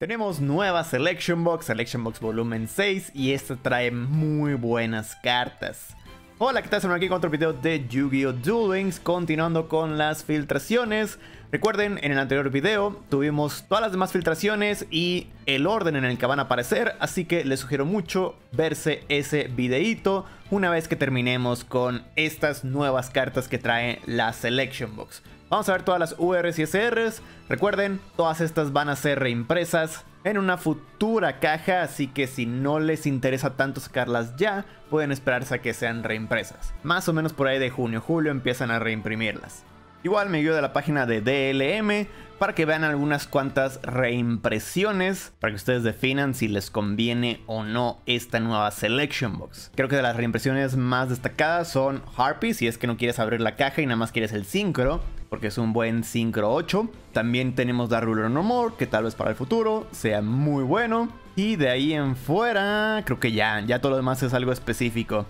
Tenemos nueva Selection Box, Selection Box Volumen 6 y esta trae muy buenas cartas. Hola, ¿qué tal? Estamos aquí con otro video de Yu-Gi-Oh! Duel Links, continuando con las filtraciones. Recuerden, en el anterior video tuvimos todas las demás filtraciones y el orden en el que van a aparecer, así que les sugiero mucho verse ese videito una vez que terminemos con estas nuevas cartas que trae la Selection Box. Vamos a ver todas las URs y SRs. Recuerden, todas estas van a ser reimpresas en una futura caja, así que si no les interesa tanto sacarlas ya, pueden esperarse a que sean reimpresas. Más o menos por ahí de junio, julio empiezan a reimprimirlas. Igual me guío de la página de DLM para que vean algunas cuantas reimpresiones para que ustedes definan si les conviene o no esta nueva Selection Box. Creo que de las reimpresiones más destacadas son Harpy, si es que no quieres abrir la caja y nada más quieres el Synchro, porque es un buen Synchro 8. También tenemos Dark Ruler No More, que tal vez para el futuro sea muy bueno. Y de ahí en fuera, creo que ya, ya todo lo demás es algo específico.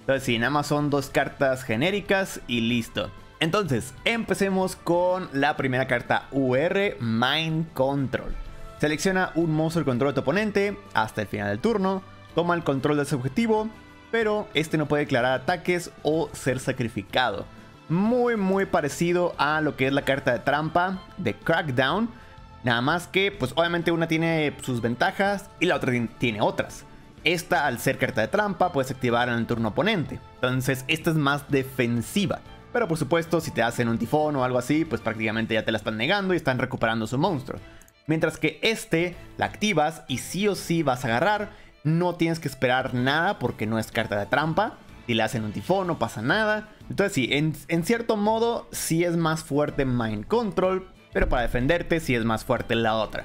Entonces sí, nada más son dos cartas genéricas y listo. Entonces, empecemos con la primera carta UR, Mind Control. Selecciona un monstruo de control de tu oponente hasta el final del turno, toma el control de ese objetivo, pero este no puede declarar ataques o ser sacrificado. Muy muy parecido a lo que es la carta de trampa de Crackdown, nada más que pues obviamente una tiene sus ventajas y la otra tiene otras. Esta al ser carta de trampa puedes activar en el turno oponente, entonces esta es más defensiva. Pero por supuesto, si te hacen un tifón o algo así, pues prácticamente ya te la están negando y están recuperando su monstruo. Mientras que este la activas y sí o sí vas a agarrar, no tienes que esperar nada porque no es carta de trampa. Si le hacen un tifón no pasa nada. Entonces sí, en, cierto modo sí es más fuerte Mind Control, pero para defenderte sí es más fuerte la otra.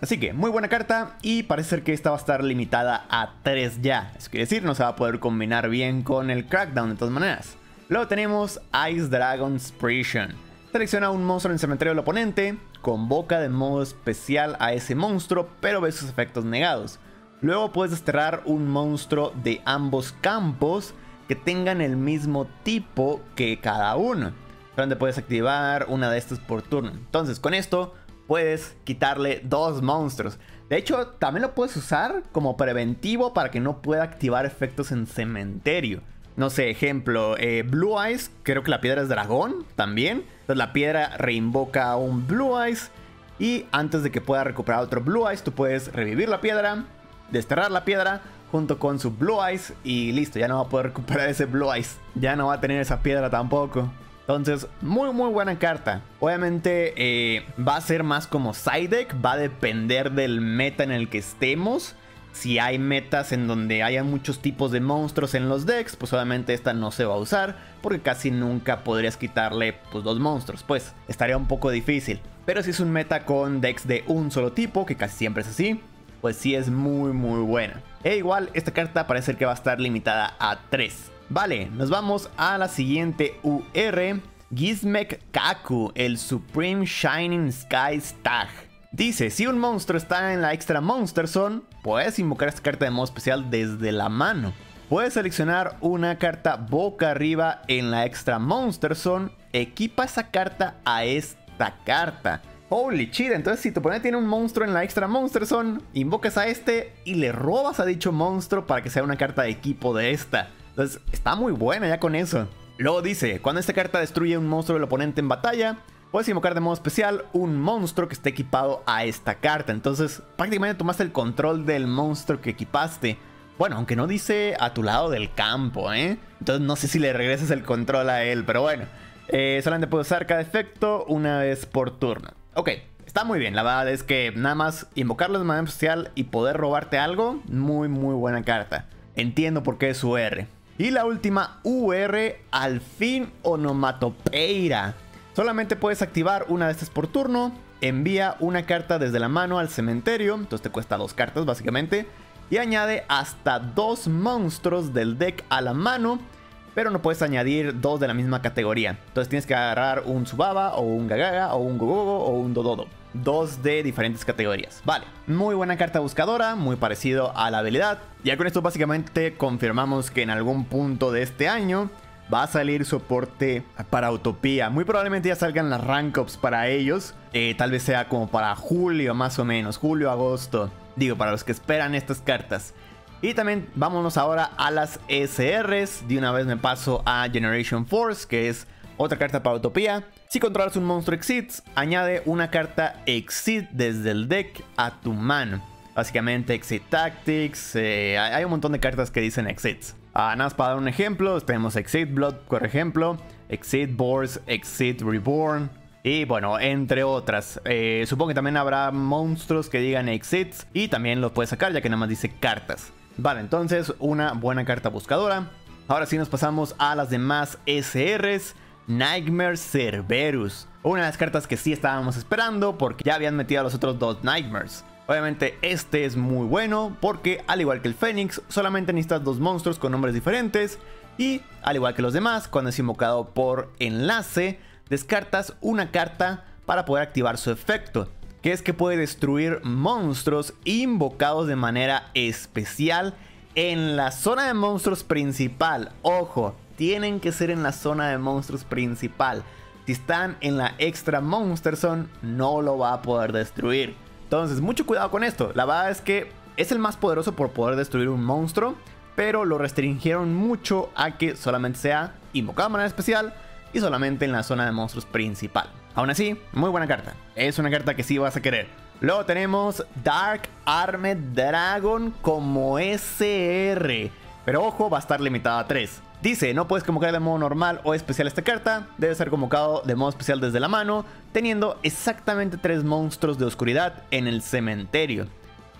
Así que, muy buena carta y parece que esta va a estar limitada a 3 ya. Eso quiere decir, no se va a poder combinar bien con el Crackdown de todas maneras. Luego tenemos Ice Dragon Sprition. Selecciona un monstruo en el cementerio del oponente, convoca de modo especial a ese monstruo, pero ve sus efectos negados. Luego puedes desterrar un monstruo de ambos campos que tengan el mismo tipo que cada uno. Donde puedes activar una de estas por turno. Entonces con esto puedes quitarle dos monstruos. De hecho, también lo puedes usar como preventivo para que no pueda activar efectos en cementerio. No sé, ejemplo, eh, Blue Eyes, creo que la piedra es dragón también. Entonces la piedra reinvoca un Blue Eyes. Y antes de que pueda recuperar otro Blue Eyes, tú puedes revivir la piedra, desterrar la piedra junto con su Blue Eyes y listo, ya no va a poder recuperar ese Blue Eyes. Ya no va a tener esa piedra tampoco. Entonces, muy muy buena carta. Obviamente eh, va a ser más como side deck, va a depender del meta en el que estemos. Si hay metas en donde haya muchos tipos de monstruos en los decks, pues obviamente esta no se va a usar, porque casi nunca podrías quitarle pues dos monstruos, pues estaría un poco difícil. Pero si es un meta con decks de un solo tipo, que casi siempre es así, pues sí es muy muy buena. E igual, esta carta parece que va a estar limitada a 3. Vale, nos vamos a la siguiente UR, Gizmek Kaku, el Supreme Shining Sky Stag. Dice, si un monstruo está en la extra Monster Zone, puedes invocar esta carta de modo especial desde la mano. Puedes seleccionar una carta boca arriba en la extra Monster Zone, equipa esa carta a esta carta. Holy shit, entonces si tu oponente tiene un monstruo en la extra Monster Zone, invocas a este y le robas a dicho monstruo para que sea una carta de equipo de esta. Entonces está muy buena ya con eso. Luego dice, cuando esta carta destruye un monstruo del oponente en batalla, puedes invocar de modo especial un monstruo que esté equipado a esta carta. Entonces, prácticamente tomaste el control del monstruo que equipaste. Bueno, aunque no dice a tu lado del campo, ¿eh? Entonces no sé si le regresas el control a él, pero bueno. Eh, solamente puedes usar cada efecto una vez por turno. Ok, está muy bien. La verdad es que nada más invocarlo de manera especial y poder robarte algo, muy muy buena carta. Entiendo por qué es UR. Y la última UR, al fin onomatopeira. Solamente puedes activar una de estas por turno. Envía una carta desde la mano al cementerio. Entonces te cuesta dos cartas básicamente. Y añade hasta dos monstruos del deck a la mano. Pero no puedes añadir dos de la misma categoría. Entonces tienes que agarrar un Subaba o un Gagaga o un Gogogo o un Dododo. Dos de diferentes categorías. Vale, muy buena carta buscadora, muy parecido a la habilidad. Ya con esto básicamente confirmamos que en algún punto de este año va a salir soporte para Utopía. Muy probablemente ya salgan las rank ups para ellos. Eh, tal vez sea como para julio más o menos, julio, agosto. Digo, para los que esperan estas cartas. Y también vámonos ahora a las SRs. De una vez me paso a Generation Force, que es otra carta para Utopía. Si controlas un monstruo Exits, añade una carta Exit desde el deck a tu mano. Básicamente Exit Tactics, eh, hay un montón de cartas que dicen Exits. Ah, nada más para dar un ejemplo, tenemos Exit Blood, por ejemplo, Exit Boars, Exit Reborn, y bueno, entre otras. Eh, supongo que también habrá monstruos que digan exits. Y también los puedes sacar ya que nada más dice cartas. Vale, entonces una buena carta buscadora. Ahora sí nos pasamos a las demás SRs. Nightmare Cerberus. Una de las cartas que sí estábamos esperando porque ya habían metido a los otros dos Nightmares. Obviamente este es muy bueno porque al igual que el Fénix solamente necesitas dos monstruos con nombres diferentes y al igual que los demás cuando es invocado por enlace descartas una carta para poder activar su efecto, que es que puede destruir monstruos invocados de manera especial en la zona de monstruos principal. Ojo, tienen que ser en la zona de monstruos principal. Si están en la extra Monster Zone, no lo va a poder destruir. Entonces, mucho cuidado con esto. La verdad es que es el más poderoso por poder destruir un monstruo, pero lo restringieron mucho a que solamente sea invocado de manera especial y solamente en la zona de monstruos principal. Aún así, muy buena carta. Es una carta que sí vas a querer. Luego tenemos Dark Armed Dragon como SR. Pero ojo, va a estar limitada a 3. Dice, no puedes convocar de modo normal o especial esta carta, debe ser convocado de modo especial desde la mano, teniendo exactamente 3 monstruos de oscuridad en el cementerio.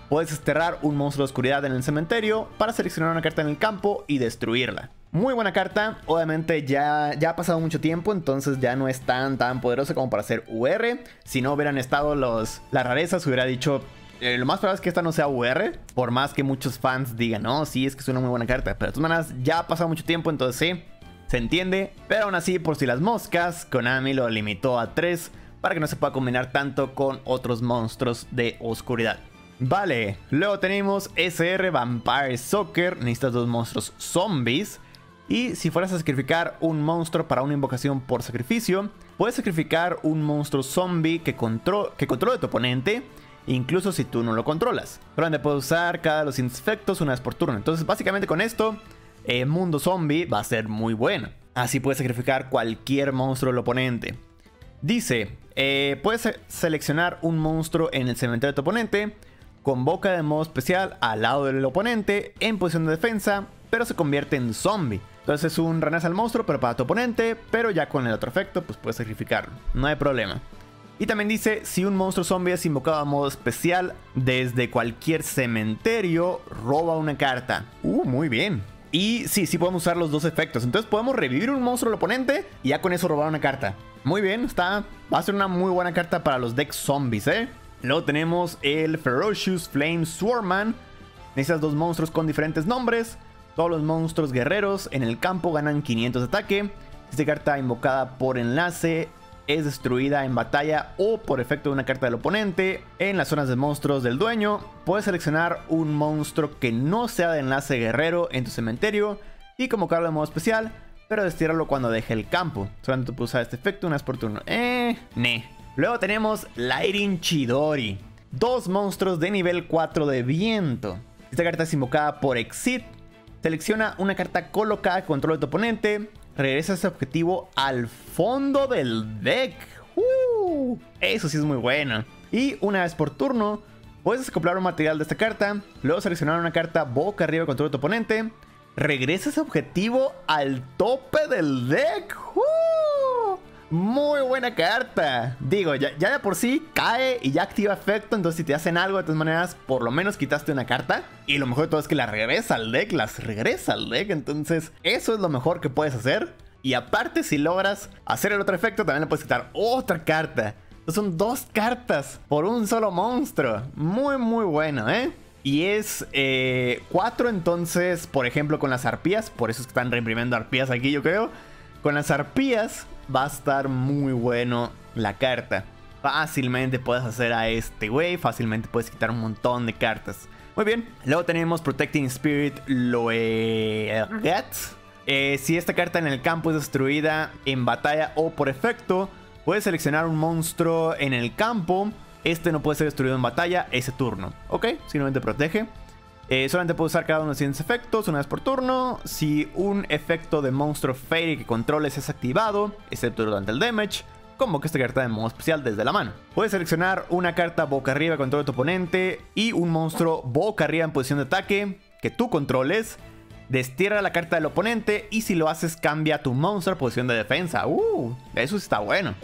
Puedes desterrar un monstruo de oscuridad en el cementerio para seleccionar una carta en el campo y destruirla. Muy buena carta, obviamente ya, ya ha pasado mucho tiempo, entonces ya no es tan tan poderosa como para ser UR. Si no hubieran estado los, las rarezas, hubiera dicho, eh, lo más probable es que esta no sea UR, por más que muchos fans digan, no, sí, es que es una muy buena carta, pero de todas maneras ya ha pasado mucho tiempo, entonces sí, se entiende. Pero aún así, por si las moscas, Konami lo limitó a 3 para que no se pueda combinar tanto con otros monstruos de oscuridad. Vale, luego tenemos SR Vampire Soccer, necesitas dos monstruos zombies. Y si fueras a sacrificar un monstruo para una invocación por sacrificio, puedes sacrificar un monstruo zombie que, que controle tu oponente, incluso si tú no lo controlas. Solamente puedes usar cada de los infectos una vez por turno. Entonces, básicamente con esto, el mundo zombie va a ser muy bueno. Así puedes sacrificar cualquier monstruo del oponente. Dice, eh, puedes seleccionar un monstruo en el cementerio de tu oponente, convoca de modo especial al lado del oponente en posición de defensa, pero se convierte en zombie. Entonces es un renace al monstruo, pero para tu oponente, pero ya con el otro efecto, pues puedes sacrificarlo. No hay problema. Y también dice, si un monstruo zombie es invocado a modo especial desde cualquier cementerio, roba una carta. Uh, muy bien. Y sí, sí podemos usar los dos efectos. Entonces podemos revivir un monstruo al oponente y ya con eso robar una carta. Muy bien, está. Va a ser una muy buena carta para los decks zombies, ¿eh? Luego tenemos el Ferocious Flame Swarman. Necesitas dos monstruos con diferentes nombres. Todos los monstruos guerreros en el campo ganan 500 de ataque. Esta carta invocada por enlace es destruida en batalla o por efecto de una carta del oponente. En las zonas de monstruos del dueño, puedes seleccionar un monstruo que no sea de enlace guerrero en tu cementerio y convocarlo de modo especial, pero desterrarlo cuando deje el campo. Solamente puedes usar este efecto una vez por turno. Eh, ne. Luego tenemos Lighting Chidori. Dos monstruos de nivel 4 de viento. Esta carta es invocada por Exit Selecciona una carta colocada que controle tu oponente. Regresa ese objetivo al fondo del deck. Uh, eso sí es muy bueno. Y una vez por turno, puedes acoplar un material de esta carta. Luego seleccionar una carta boca arriba controle tu oponente. Regresa ese objetivo al tope del deck. Muy buena carta. Digo, ya, ya, de por sí cae y ya activa efecto. Entonces, si te hacen algo, de todas maneras, por lo menos quitaste una carta. Y lo mejor de todo es que la regresa al deck. Las regresa al deck. Entonces, eso es lo mejor que puedes hacer. Y aparte, si logras hacer el otro efecto, también le puedes quitar otra carta. son dos cartas por un solo monstruo. Muy, muy bueno, ¿eh? Y es 4 eh, entonces, por ejemplo, con las arpías. Por eso es que están reimprimiendo arpías aquí, yo creo. Con las arpías va a estar muy bueno la carta. Fácilmente puedes hacer a este güey, fácilmente puedes quitar un montón de cartas. Muy bien, luego tenemos Protecting Spirit Loegat. Eh, si esta carta en el campo es destruida en batalla o por efecto, Puedes seleccionar un monstruo en el campo. Este no puede ser destruido en batalla ese turno. Ok, simplemente protege. Eh, solamente puede usar cada uno de los siguientes efectos una vez por turno. Si un efecto de monstruo Fairy que controles es activado, excepto durante el damage, que esta carta de modo especial desde la mano. Puedes seleccionar una carta boca arriba control de tu oponente y un monstruo boca arriba en posición de ataque que tú controles. Destierra la carta del oponente y si lo haces cambia tu monstruo a posición de defensa. Uh, eso está bueno.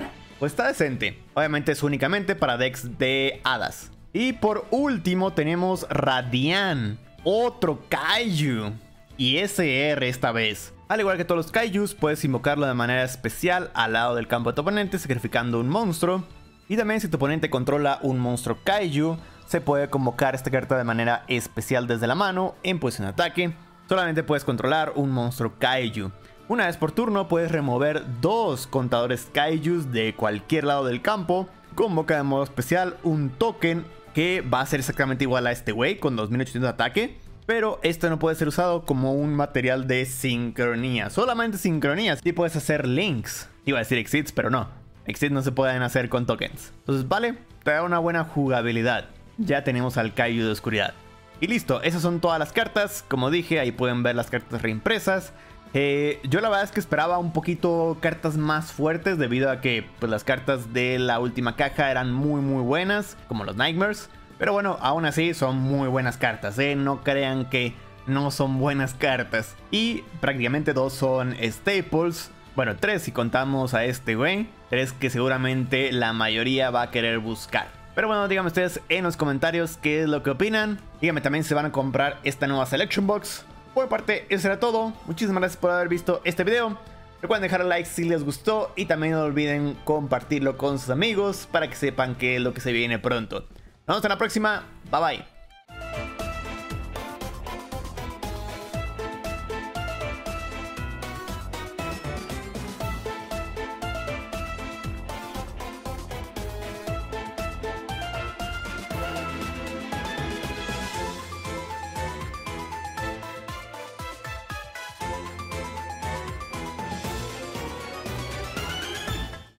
Pues está decente. Obviamente es únicamente para decks de hadas. Y por último tenemos Radian, otro Kaiju. Y SR esta vez. Al igual que todos los Kaijus, puedes invocarlo de manera especial al lado del campo de tu oponente, sacrificando un monstruo. Y también si tu oponente controla un monstruo Kaiju, se puede convocar esta carta de manera especial desde la mano en posición de ataque. Solamente puedes controlar un monstruo Kaiju. Una vez por turno puedes remover dos contadores Kaijus de cualquier lado del campo. Convoca de modo especial un token que va a ser exactamente igual a este güey con 2800 de ataque. Pero este no puede ser usado como un material de sincronía. Solamente sincronía. Sí puedes hacer links. Iba a decir exits, pero no. Exits no se pueden hacer con tokens. Entonces, vale, te da una buena jugabilidad. Ya tenemos al Kaiju de oscuridad. Y listo, esas son todas las cartas. Como dije, ahí pueden ver las cartas reimpresas. Eh, yo la verdad es que esperaba un poquito cartas más fuertes debido a que pues, las cartas de la última caja eran muy muy buenas, como los Nightmares. Pero bueno, aún así son muy buenas cartas, ¿eh? No crean que no son buenas cartas. Y prácticamente dos son staples. Bueno, tres si contamos a este güey. Tres que seguramente la mayoría va a querer buscar. Pero bueno, díganme ustedes en los comentarios qué es lo que opinan. Díganme también si van a comprar esta nueva Selection Box. Por mi parte, eso era todo. Muchísimas gracias por haber visto este video. Recuerden dejar like si les gustó y también no olviden compartirlo con sus amigos para que sepan qué es lo que se viene pronto. Nos vemos en la próxima. Bye bye.